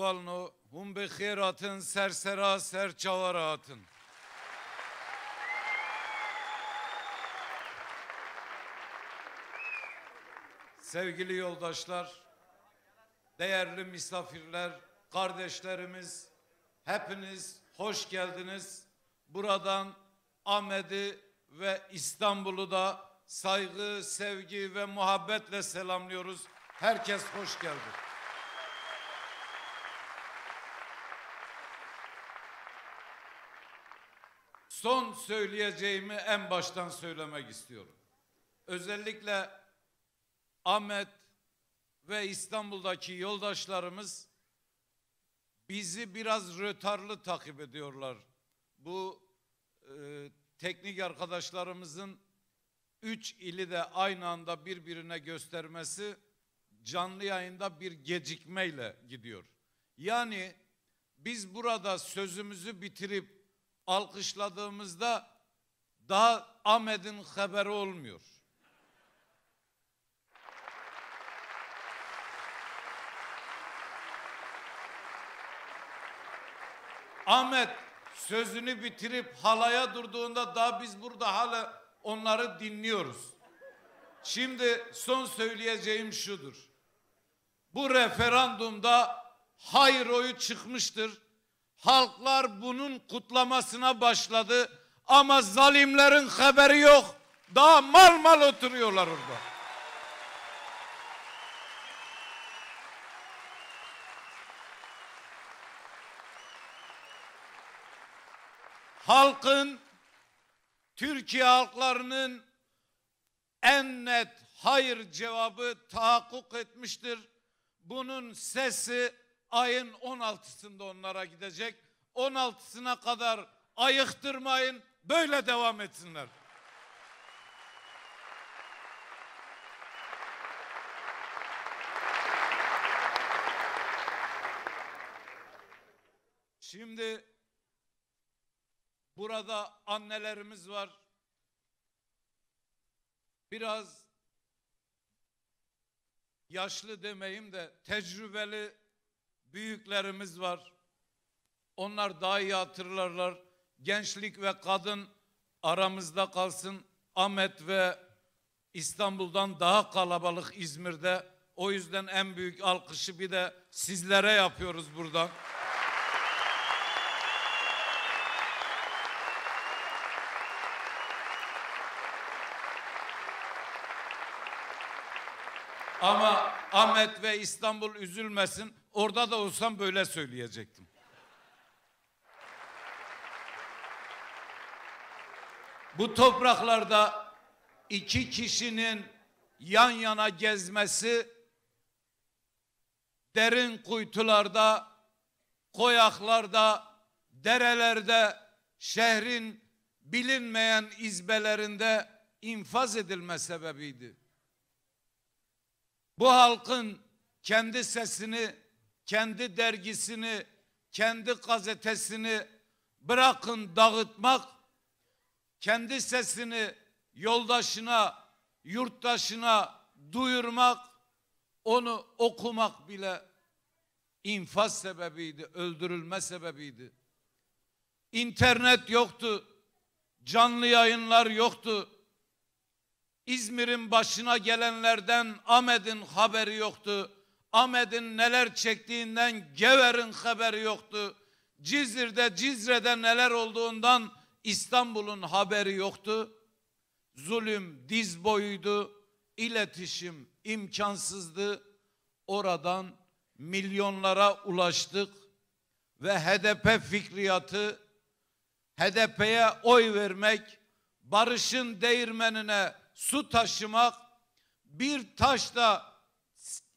Evalno hum bi khairatın sersera serçavaratın. Sevgili yoldaşlar, değerli misafirler, kardeşlerimiz, hepiniz hoş geldiniz. Buradan Ahmet'i ve İstanbul'u da saygı, sevgi ve muhabbetle selamlıyoruz. Herkes hoş geldi. Son söyleyeceğimi en baştan söylemek istiyorum. Özellikle Ahmet ve İstanbul'daki yoldaşlarımız bizi biraz rötarlı takip ediyorlar. Bu e, teknik arkadaşlarımızın üç ili de aynı anda birbirine göstermesi canlı yayında bir gecikmeyle gidiyor. Yani biz burada sözümüzü bitirip alkışladığımızda daha Ahmet'in haberi olmuyor. Ahmet sözünü bitirip halaya durduğunda daha biz burada hala onları dinliyoruz. Şimdi son söyleyeceğim şudur. Bu referandumda hayır oyu çıkmıştır. Halklar bunun kutlamasına başladı ama zalimlerin haberi yok. Daha mal mal oturuyorlar orada. halkın Türkiye halklarının en net hayır cevabı tahakkuk etmiştir. Bunun sesi ayın 16'sında onlara gidecek. 16'sına kadar ayıktırmayın. Böyle devam etsinler. Şimdi Burada annelerimiz var. Biraz yaşlı demeyim de tecrübeli büyüklerimiz var. Onlar daha iyi hatırlarlar. Gençlik ve kadın aramızda kalsın. Ahmet ve İstanbul'dan daha kalabalık İzmir'de. O yüzden en büyük alkışı bir de sizlere yapıyoruz buradan. Ama Ahmet ve İstanbul üzülmesin. Orada da olsam böyle söyleyecektim. Bu topraklarda iki kişinin yan yana gezmesi derin kuytularda, koyaklarda, derelerde, şehrin bilinmeyen izbelerinde infaz edilme sebebiydi bu halkın kendi sesini, kendi dergisini, kendi gazetesini bırakın dağıtmak, kendi sesini yoldaşına, yurttaşına duyurmak, onu okumak bile infaz sebebiydi, öldürülme sebebiydi. İnternet yoktu, canlı yayınlar yoktu. İzmir'in başına gelenlerden Ahmet'in haberi yoktu. Ahmet'in neler çektiğinden Gever'in haberi yoktu. Cizre'de Cizre'de neler olduğundan İstanbul'un haberi yoktu. Zulüm diz boyuydu. İletişim imkansızdı. Oradan milyonlara ulaştık ve HDP fikriyatı HDP'ye oy vermek barışın değirmenine su taşımak bir taşla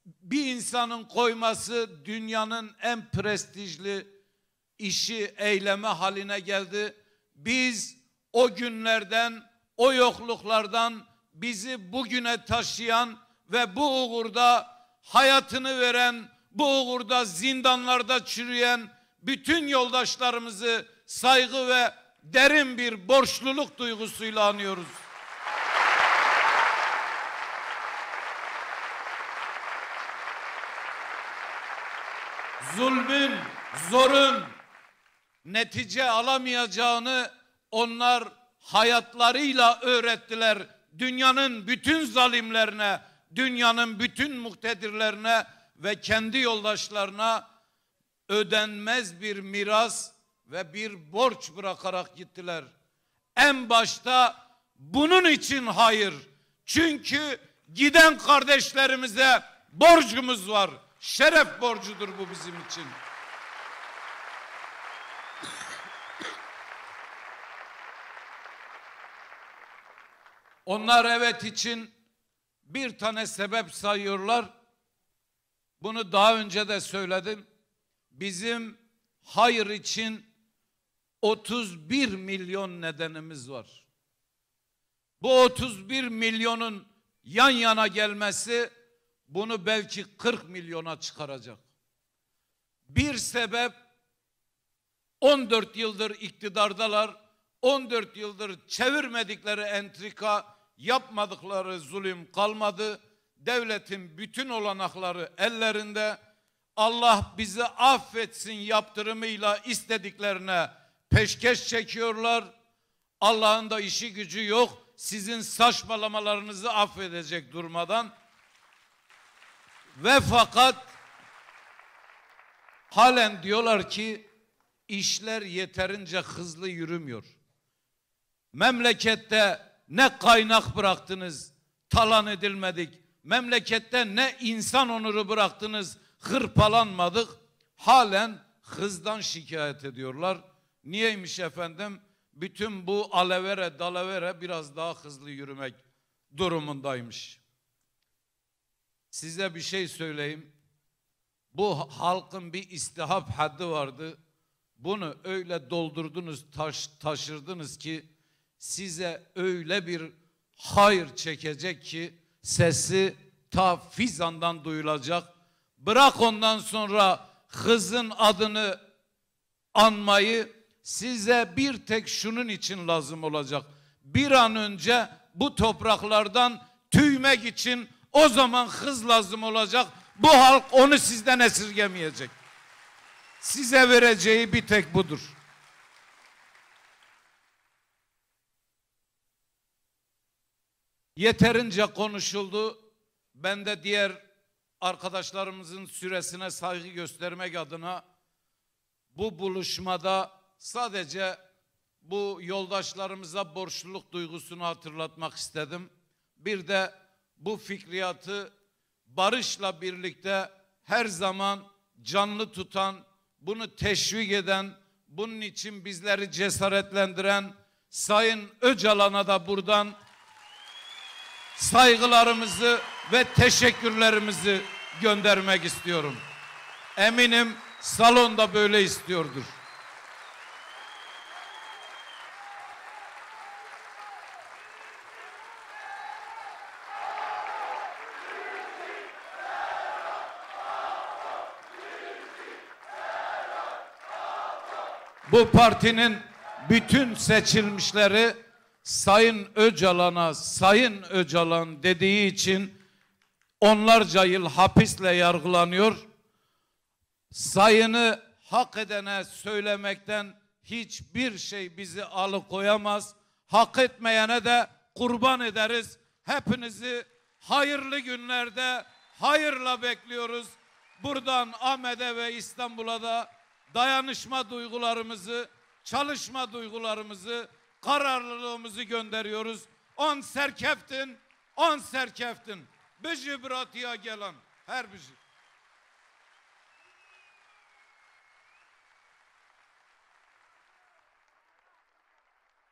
bir insanın koyması dünyanın en prestijli işi eyleme haline geldi. Biz o günlerden, o yokluklardan bizi bugüne taşıyan ve bu uğurda hayatını veren, bu uğurda zindanlarda çürüyen bütün yoldaşlarımızı saygı ve derin bir borçluluk duygusuyla anıyoruz. Zulmün, zorun netice alamayacağını onlar hayatlarıyla öğrettiler. Dünyanın bütün zalimlerine, dünyanın bütün muktedirlerine ve kendi yoldaşlarına ödenmez bir miras ve bir borç bırakarak gittiler. En başta bunun için hayır. Çünkü giden kardeşlerimize borcumuz var. Şeref borcudur bu bizim için. Onlar evet için bir tane sebep sayıyorlar. Bunu daha önce de söyledim. Bizim hayır için 31 milyon nedenimiz var. Bu 31 milyonun yan yana gelmesi bunu belki 40 milyona çıkaracak. Bir sebep 14 yıldır iktidardalar. 14 yıldır çevirmedikleri entrika, yapmadıkları zulüm kalmadı. Devletin bütün olanakları ellerinde. Allah bizi affetsin yaptırımıyla istediklerine peşkeş çekiyorlar. Allah'ın da işi gücü yok. Sizin saçmalamalarınızı affedecek durmadan. Ve fakat halen diyorlar ki işler yeterince hızlı yürümüyor. Memlekette ne kaynak bıraktınız, talan edilmedik. Memlekette ne insan onuru bıraktınız, hırpalanmadık. Halen hızdan şikayet ediyorlar. Niyeymiş efendim? Bütün bu alevere dalavere biraz daha hızlı yürümek durumundaymış. Size bir şey söyleyeyim. Bu halkın bir istihap haddi vardı. Bunu öyle doldurdunuz, taş, taşırdınız ki size öyle bir hayır çekecek ki sesi ta Fizan'dan duyulacak. Bırak ondan sonra kızın adını anmayı size bir tek şunun için lazım olacak. Bir an önce bu topraklardan tüymek için o zaman hız lazım olacak. Bu halk onu sizden esirgemeyecek. Size vereceği bir tek budur. Yeterince konuşuldu. Ben de diğer arkadaşlarımızın süresine saygı göstermek adına bu buluşmada sadece bu yoldaşlarımıza borçluluk duygusunu hatırlatmak istedim. Bir de bu fikriyatı barışla birlikte her zaman canlı tutan, bunu teşvik eden, bunun için bizleri cesaretlendiren Sayın Öcalan'a da buradan saygılarımızı ve teşekkürlerimizi göndermek istiyorum. Eminim salonda böyle istiyordur. Bu partinin bütün seçilmişleri Sayın Öcalan'a Sayın Öcalan dediği için onlarca yıl hapisle yargılanıyor. Sayını hak edene söylemekten hiçbir şey bizi alıkoyamaz. Hak etmeyene de kurban ederiz. Hepinizi hayırlı günlerde hayırla bekliyoruz. Buradan Ahmet'e ve İstanbul'a da dayanışma duygularımızı, çalışma duygularımızı, kararlılığımızı gönderiyoruz. On serkeftin, on serkeftin. Bizi bratiya gelen her bizi.